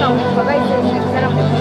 não.